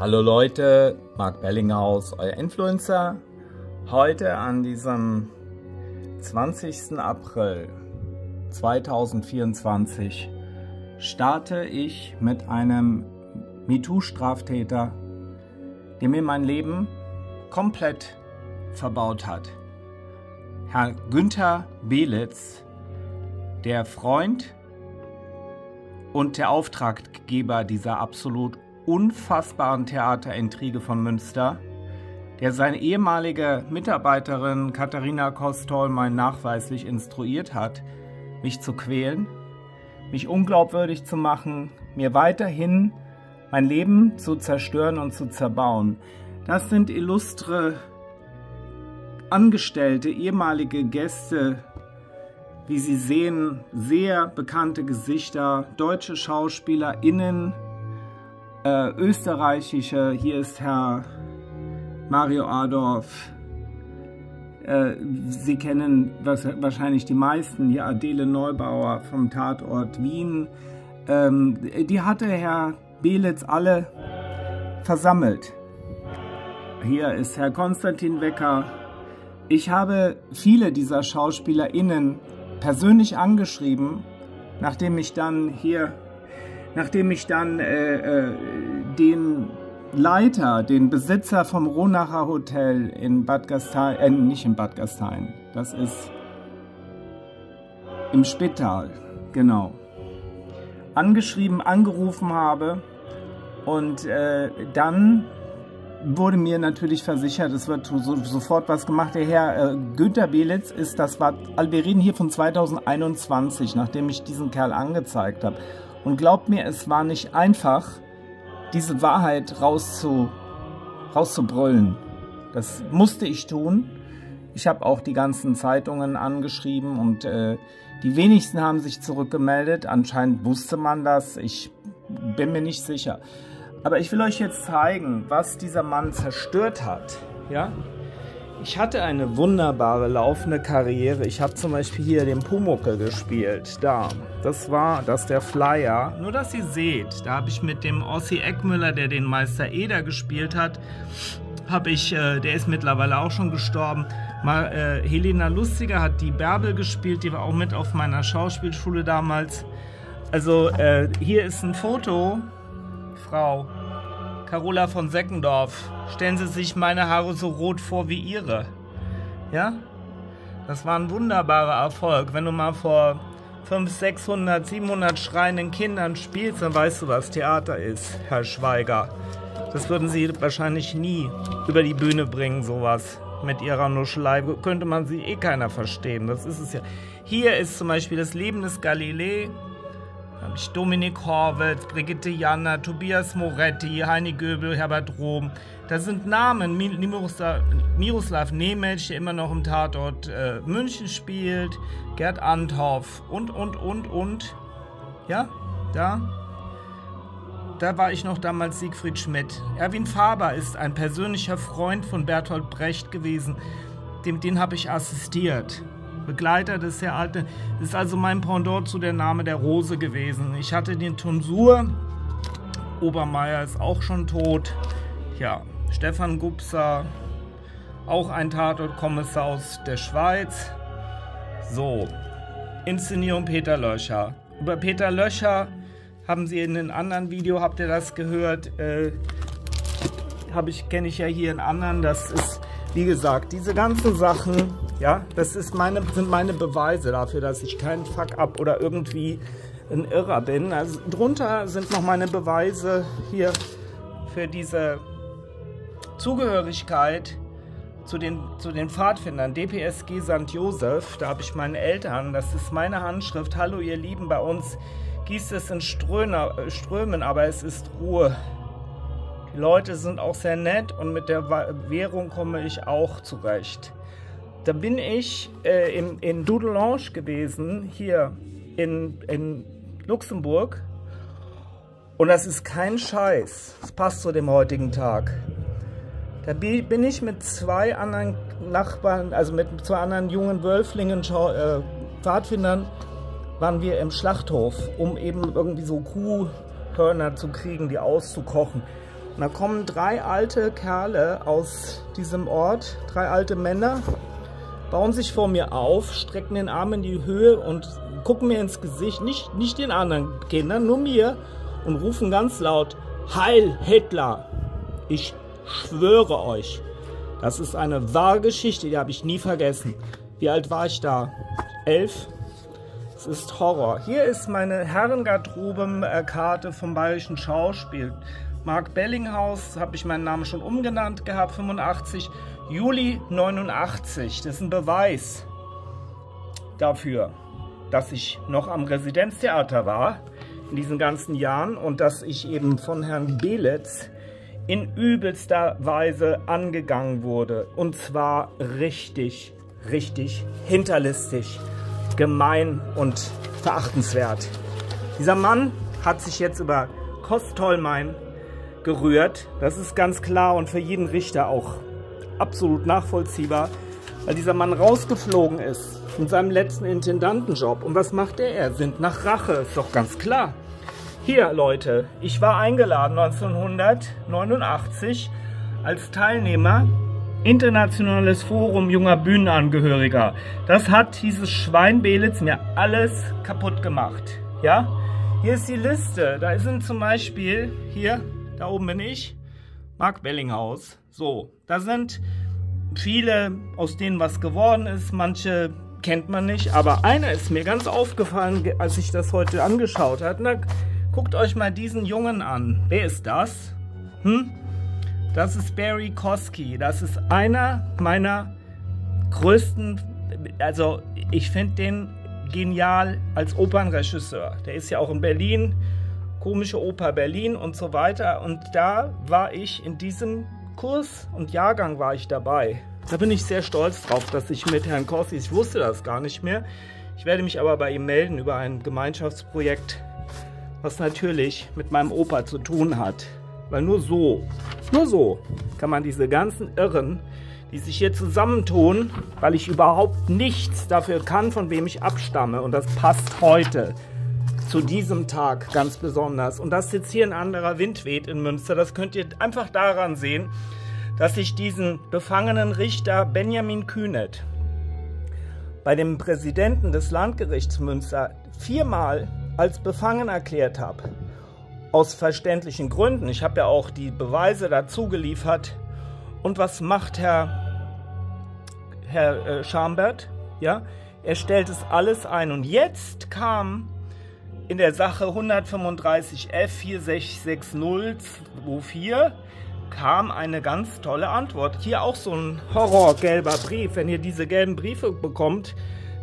Hallo Leute, Marc Bellinghaus, euer Influencer. Heute an diesem 20. April 2024 starte ich mit einem MeToo-Straftäter, der mir mein Leben komplett verbaut hat. Herr Günther Belitz, der Freund und der Auftraggeber dieser absolut unfassbaren Theaterintrige von Münster, der seine ehemalige Mitarbeiterin Katharina Kostolmein nachweislich instruiert hat, mich zu quälen, mich unglaubwürdig zu machen, mir weiterhin mein Leben zu zerstören und zu zerbauen. Das sind illustre Angestellte, ehemalige Gäste, wie Sie sehen, sehr bekannte Gesichter, deutsche SchauspielerInnen, äh, österreichische, hier ist Herr Mario Adorf. Äh, Sie kennen was, wahrscheinlich die meisten, hier Adele Neubauer vom Tatort Wien. Ähm, die hatte Herr Belitz alle versammelt. Hier ist Herr Konstantin Wecker. Ich habe viele dieser SchauspielerInnen persönlich angeschrieben, nachdem ich dann hier nachdem ich dann äh, äh, den Leiter, den Besitzer vom Ronacher Hotel in Bad Gastein, äh, nicht in Bad Gastein, das ist im Spital, genau, angeschrieben, angerufen habe und äh, dann wurde mir natürlich versichert, es wird so, sofort was gemacht. Der Herr äh, Günther Belitz ist, das war, reden hier von 2021, nachdem ich diesen Kerl angezeigt habe. Und glaubt mir, es war nicht einfach, diese Wahrheit rauszu, rauszubrüllen. Das musste ich tun. Ich habe auch die ganzen Zeitungen angeschrieben und äh, die wenigsten haben sich zurückgemeldet. Anscheinend wusste man das. Ich bin mir nicht sicher. Aber ich will euch jetzt zeigen, was dieser Mann zerstört hat. Ja? Ich hatte eine wunderbare laufende Karriere. Ich habe zum Beispiel hier den Pumucke gespielt. Da. Das war das der Flyer. Nur, dass ihr seht, da habe ich mit dem Ossi Eckmüller, der den Meister Eder gespielt hat, habe ich, äh, der ist mittlerweile auch schon gestorben. Mal, äh, Helena Lustiger hat die Bärbel gespielt, die war auch mit auf meiner Schauspielschule damals. Also, äh, hier ist ein Foto. Frau, Carola von Seckendorf, stellen Sie sich meine Haare so rot vor wie Ihre. Ja? Das war ein wunderbarer Erfolg. Wenn du mal vor 500, 600, 700 schreienden Kindern spielst, dann weißt du, was Theater ist, Herr Schweiger. Das würden Sie wahrscheinlich nie über die Bühne bringen, sowas. Mit Ihrer Nuschelei könnte man Sie eh keiner verstehen. Das ist es ja. Hier ist zum Beispiel das Leben des Galilei habe ich Dominik Horwitz, Brigitte Janner, Tobias Moretti, Heini Göbel, Herbert Rom. Das sind Namen. Miroslav, Miroslav Nemec, der immer noch im Tatort äh, München spielt, Gerd Anthoff und, und, und, und. Ja, da. Da war ich noch damals Siegfried Schmidt. Erwin Faber ist ein persönlicher Freund von Bertolt Brecht gewesen. Dem, den habe ich assistiert. Begleiter des sehr alten. Ist also mein Pendant zu der Name der Rose gewesen. Ich hatte den Tonsur. Obermeier ist auch schon tot. Ja, Stefan Gupser, auch ein Tatortkommissar aus der Schweiz. So, Inszenierung Peter Löscher. Über Peter Löscher haben Sie in einem anderen Video, habt ihr das gehört? Äh, ich, kenne ich ja hier in anderen. Das ist, wie gesagt, diese ganzen Sachen ja, das ist meine, sind meine Beweise dafür, dass ich kein Fuck-up oder irgendwie ein Irrer bin. Also drunter sind noch meine Beweise hier für diese Zugehörigkeit zu den, zu den Pfadfindern, DPSG St. Josef. Da habe ich meine Eltern, das ist meine Handschrift. Hallo ihr Lieben, bei uns gießt es in Ströner, Strömen, aber es ist Ruhe. Die Leute sind auch sehr nett und mit der Währung komme ich auch zurecht. Da bin ich äh, in, in Dudelange gewesen, hier in, in Luxemburg. Und das ist kein Scheiß. Das passt zu dem heutigen Tag. Da bin ich mit zwei anderen Nachbarn, also mit zwei anderen jungen Wölflingen, äh, Pfadfindern, waren wir im Schlachthof, um eben irgendwie so Kuhhörner zu kriegen, die auszukochen. Und da kommen drei alte Kerle aus diesem Ort, drei alte Männer, bauen sich vor mir auf, strecken den Arm in die Höhe und gucken mir ins Gesicht, nicht, nicht den anderen Kindern, nur mir, und rufen ganz laut, Heil Hitler! Ich schwöre euch, das ist eine wahre Geschichte, die habe ich nie vergessen. Wie alt war ich da? Elf? Es ist Horror. Hier ist meine Herrengarderobenkarte vom Bayerischen Schauspiel. Mark Bellinghaus, habe ich meinen Namen schon umgenannt gehabt, 85, Juli 89. Das ist ein Beweis dafür, dass ich noch am Residenztheater war in diesen ganzen Jahren und dass ich eben von Herrn Belitz in übelster Weise angegangen wurde. Und zwar richtig, richtig hinterlistig, gemein und verachtenswert. Dieser Mann hat sich jetzt über Kostolmein gerührt. Das ist ganz klar und für jeden Richter auch absolut nachvollziehbar, weil dieser Mann rausgeflogen ist von seinem letzten Intendantenjob. Und was macht er? Er sind nach Rache, ist doch ganz klar. Hier, Leute, ich war eingeladen 1989 als Teilnehmer Internationales Forum junger Bühnenangehöriger. Das hat dieses Schwein Belitz mir alles kaputt gemacht. Ja, hier ist die Liste. Da sind zum Beispiel, hier, da oben bin ich, Mark Bellinghaus. So, da sind viele, aus denen was geworden ist. Manche kennt man nicht, aber einer ist mir ganz aufgefallen, als ich das heute angeschaut habe. Guckt euch mal diesen Jungen an. Wer ist das? Hm? Das ist Barry Kosky. Das ist einer meiner größten, also ich finde den genial als Opernregisseur. Der ist ja auch in Berlin, komische Oper Berlin und so weiter. Und da war ich in diesem Kurs und Jahrgang war ich dabei. Da bin ich sehr stolz drauf, dass ich mit Herrn Kosky, ich wusste das gar nicht mehr. Ich werde mich aber bei ihm melden über ein Gemeinschaftsprojekt was natürlich mit meinem Opa zu tun hat. Weil nur so, nur so kann man diese ganzen Irren, die sich hier zusammentun, weil ich überhaupt nichts dafür kann, von wem ich abstamme. Und das passt heute zu diesem Tag ganz besonders. Und dass jetzt hier ein anderer Wind weht in Münster, das könnt ihr einfach daran sehen, dass ich diesen befangenen Richter Benjamin Kühnet bei dem Präsidenten des Landgerichts Münster viermal als befangen erklärt habe. Aus verständlichen Gründen. Ich habe ja auch die Beweise dazu geliefert. Und was macht Herr, Herr äh, Schambert? Ja, er stellt es alles ein. Und jetzt kam in der Sache 135F 466024 kam eine ganz tolle Antwort. Hier auch so ein horrorgelber Brief. Wenn ihr diese gelben Briefe bekommt,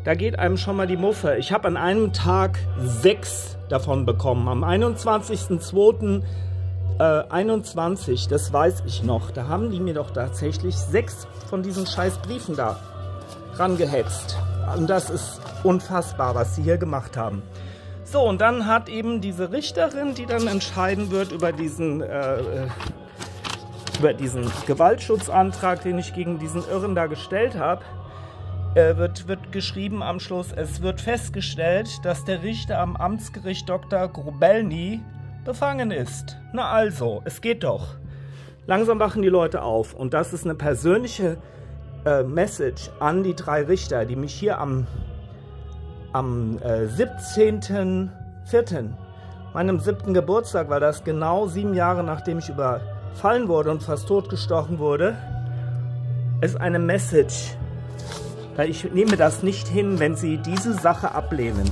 da geht einem schon mal die Muffe. Ich habe an einem Tag sechs davon bekommen. Am 21.02. Äh, 21, das weiß ich noch. Da haben die mir doch tatsächlich sechs von diesen scheiß Briefen da rangehetzt. Und das ist unfassbar, was sie hier gemacht haben. So, und dann hat eben diese Richterin, die dann entscheiden wird über diesen, äh, äh über diesen Gewaltschutzantrag, den ich gegen diesen Irren da gestellt habe, äh, wird, wird geschrieben am Schluss, es wird festgestellt, dass der Richter am Amtsgericht Dr. Grubelny befangen ist. Na also, es geht doch. Langsam wachen die Leute auf und das ist eine persönliche äh, Message an die drei Richter, die mich hier am, am äh, 17.04., meinem siebten Geburtstag, weil das genau sieben Jahre nachdem ich überfallen wurde und fast totgestochen wurde, ist eine Message weil ich nehme das nicht hin, wenn Sie diese Sache ablehnen.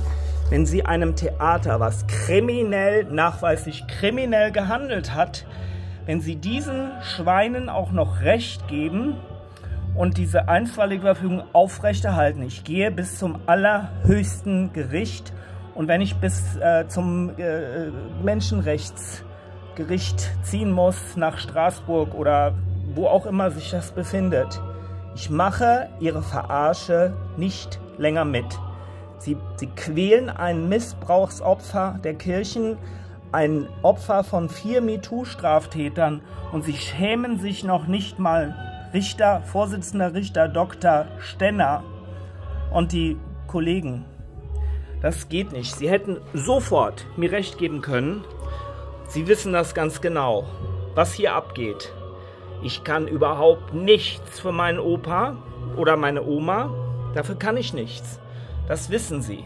Wenn Sie einem Theater, was kriminell, nachweislich kriminell gehandelt hat, wenn Sie diesen Schweinen auch noch Recht geben und diese einstweilige Verfügung aufrechterhalten. Ich gehe bis zum allerhöchsten Gericht und wenn ich bis äh, zum äh, Menschenrechtsgericht ziehen muss, nach Straßburg oder wo auch immer sich das befindet, ich mache ihre Verarsche nicht länger mit. Sie, sie quälen ein Missbrauchsopfer der Kirchen, ein Opfer von vier MeToo-Straftätern und sie schämen sich noch nicht mal Richter, Vorsitzender Richter Dr. Stenner und die Kollegen. Das geht nicht. Sie hätten sofort mir recht geben können. Sie wissen das ganz genau. was hier abgeht. Ich kann überhaupt nichts für meinen Opa oder meine Oma. Dafür kann ich nichts. Das wissen sie.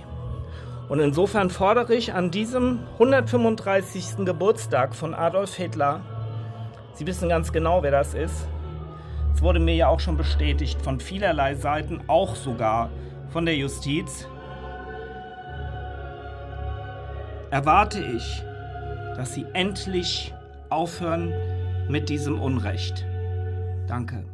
Und insofern fordere ich an diesem 135. Geburtstag von Adolf Hitler, Sie wissen ganz genau, wer das ist. Es wurde mir ja auch schon bestätigt von vielerlei Seiten, auch sogar von der Justiz. Erwarte ich, dass Sie endlich aufhören mit diesem Unrecht. Danke.